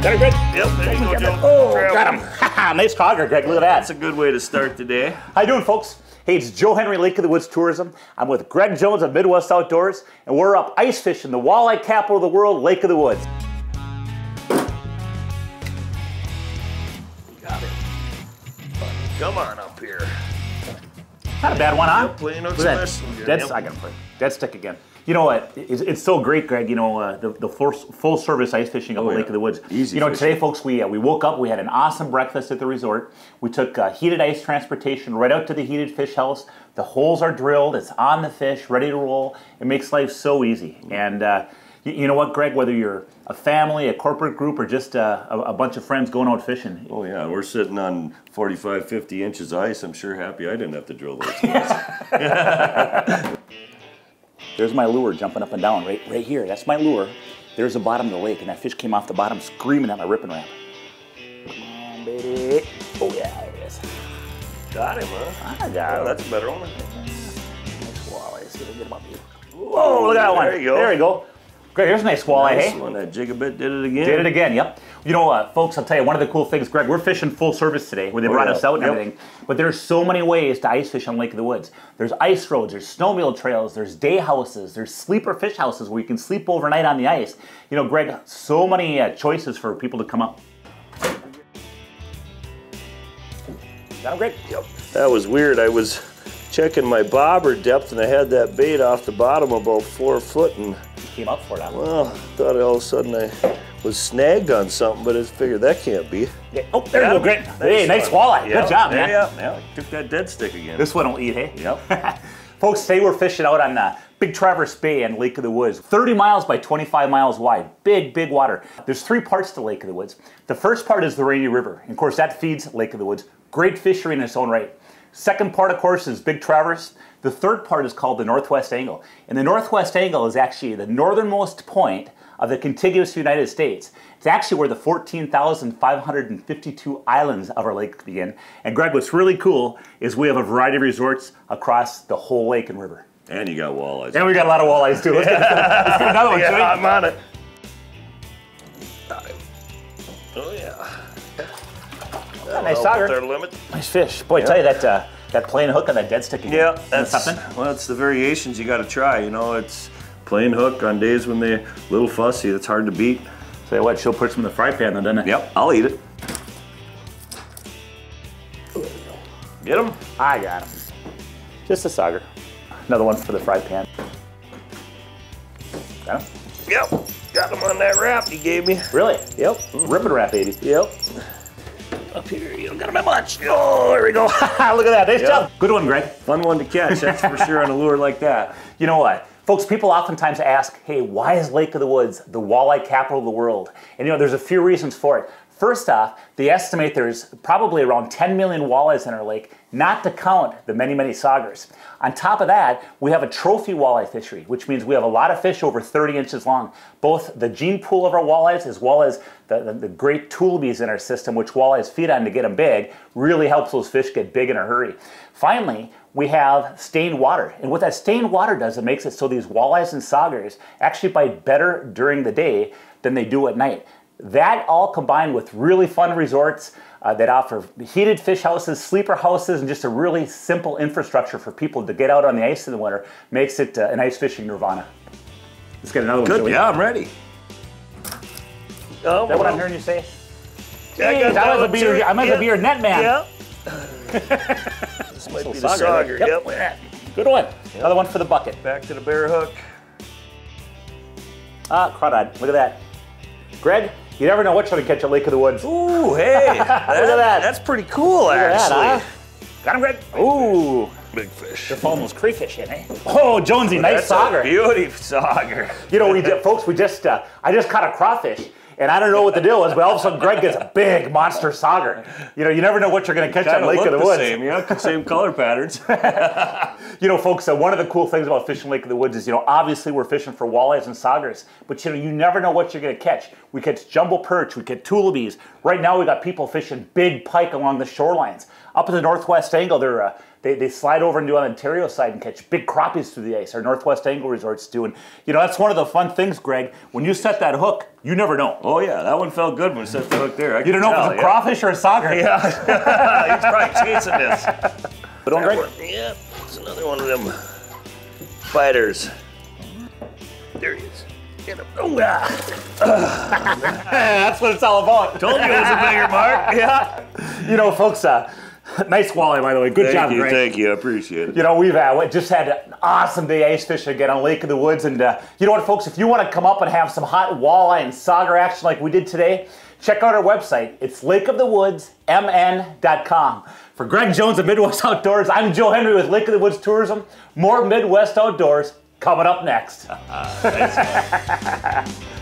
Got it, Greg? Yep, there you go, Joe. Oh, got him. nice sauger, Greg. Look at That's that. a good way to start the day. How you doing, folks? Hey, it's Joe Henry, Lake of the Woods Tourism. I'm with Greg Jones of Midwest Outdoors, and we're up ice fishing, the walleye capital of the world, Lake of the Woods. Got it. Come on up. Not a bad one, huh? Yep, playing Look out at that. some wrestling. Dead, Yep. I gotta play. Dead stick again. You know what? It's, it's so great, Greg. You know uh, the, the full, full service ice fishing up Oh, at yeah. Lake of the Woods. Easy You know, fishing. today, folks, we uh, we woke up. We had an awesome breakfast at the resort. We took uh, heated ice transportation right out to the heated fish house. The holes are drilled. It's on the fish, ready to roll. It makes life so easy. And uh, you, you know what, Greg? Whether you're a family, a corporate group, or just uh, a, a bunch of friends going out fishing, Oh yeah, we're sitting on 45, 50 inches of ice. I'm sure happy I didn't have to drill those. There's my lure jumping up and down right, right here. That's my lure. There's the bottom of the lake, and that fish came off the bottom screaming at my Rippin' Rap. Come on, baby. Oh, yeah, there it is. Got him, huh? I got Oh, it. that's a better one. Nice walleye. Let's see if we can get him up here. Whoa, look at that one. There you go. There you go. Great, here's a nice walleye, Nice hey? one. That jigabit did it again. Did it again, yep. You know, uh, folks, I'll tell you, one of the cool things, Greg, we're fishing full service today, where they Oh, brought yeah. us out and Yep. everything. But there's so many ways to ice fish on Lake of the Woods. There's ice roads, there's snowmobile trails, there's day houses, there's sleeper fish houses where you can sleep overnight on the ice. You know, Greg, so many uh, choices for people to come up. Got him, Greg? Yep. That was weird. I was checking my bobber depth and I had that bait off the bottom about four foot and Came up for that well, thought all of a sudden I was snagged on something, but I figured that can't be. Yeah. Oh, there you Yeah. go, Greg. Hey, nice walleye. Yeah, Good job, man. Yeah, yeah. Took that dead stick again. This one will eat, hey? Yep. Folks, today we're fishing out on uh, Big Traverse Bay and Lake of the Woods. 30 miles by 25 miles wide. Big, big water. There's three parts to Lake of the Woods. The first part is the Rainy River. And of course, that feeds Lake of the Woods. Great fishery in its own right. Second part, of course, is Big Traverse. The third part is called the Northwest Angle. And the Northwest Angle is actually the northernmost point of the contiguous United States. It's actually where the 14,552 islands of our lake begin. And Greg, what's really cool is we have a variety of resorts across the whole lake and river. and you got walleyes. And we got a lot of walleyes too. Let's get, let's get another one, shall we? yeah, I'm on it. Oh yeah. Nice Help sauger. Their limit. Nice fish. Boy, I tell you that uh, that plain hook on that dead stick again. Yeah, that's something. well, it's the variations you got to try. You know, it's plain hook on days when they're a little fussy. It's hard to beat. Say what, she'll put some in the fry pan though, doesn't it? Yep, I'll eat it. Get him. I got him. Just a sauger. Another one for the fry pan. Got him? Yep, got him on that Rap you gave me. Really? Yep, Rippin' Rap, baby. yep. Up here, you don't got him that much. Oh, there we go. Look at that. Nice Yeah. job. Good one, Greg. Fun one to catch, that's for sure on a lure like that. You know what? Folks, people oftentimes ask, hey, why is Lake of the Woods the walleye capital of the world? And you know, there's a few reasons for it. First off, they estimate there's probably around 10 million walleyes in our lake, not to count the many, many saugers. On top of that, we have a trophy walleye fishery, which means we have a lot of fish over 30 inches long. Both the gene pool of our walleyes as well as the, the, the great tullibees in our system, which walleyes feed on to get them big, really helps those fish get big in a hurry. Finally, we have stained water. And what that stained water does, it makes it so these walleyes and saugers actually bite better during the day than they do at night. That all combined with really fun resorts uh, that offer heated fish houses, sleeper houses, and just a really simple infrastructure for people to get out on the ice in the winter makes it uh, an ice fishing nirvana. Let's get another one. Good, yeah, I'm ready. Oh, Is that what I'm hearing you say? I Jeez, got I that as well one be too. your, I might as well be your net man. Yeah. this might be the Sauger, sauger. Yep. Yep. look at that. Good one. Another one for the bucket. Back to the bare hook. Ah, crawdad. Look at that. Greg, you never know what you're going to catch at Lake of the Woods. Ooh, hey. Look at that. That's pretty cool, at that, actually. huh? Got him, Greg. Ooh. Big fish. They're almost crayfish in, eh? Oh, Jonesy, nice That's a sauger. Beauty sauger. You know, we did, folks, we just, uh, I just caught a crawfish, and I don't know what the deal is, but all of a sudden Greg gets a big monster sauger. You know, you never know what you're going to catch of Lake of the the Woods. same, yeah. Same color patterns. You know, folks, uh, one of the cool things about fishing Lake of the Woods is, you know, obviously we're fishing for walleyes and saugers, but you know, you never know what you're going to catch. We catch jumbo perch, we catch tullibees. Right now, we got people fishing big pike along the shorelines. Up in the northwest angle, they're uh, they, they slide over into the Ontario side and catch big crappies through the ice. Our Northwest Angle Resorts do. And, you know, that's one of the fun things, Greg. When you set that hook, you never know. Oh yeah, that one felt good when we set the hook there. I You don't know if it's a crawfish or a sauger. Yeah, he's probably chasing this. But on Greg, Yeah, it's another one of them fighters. There he is. Get him. Oh, yeah. that's what it's all about. Told you it was a bigger mark. Yeah. You know, folks, uh, nice walleye, by the way. Good Thank job, you, Greg. thank you. I appreciate it. You know, we've uh, we just had an awesome day ice fishing again on Lake of the Woods. And uh, you know what, folks? If you want to come up and have some hot walleye and sauger action like we did today, check out our website. It's lakeofthewoodsmn.com. For Greg Jones of Midwest Outdoors, I'm Joe Henry with Lake of the Woods Tourism. More Midwest Outdoors coming up next.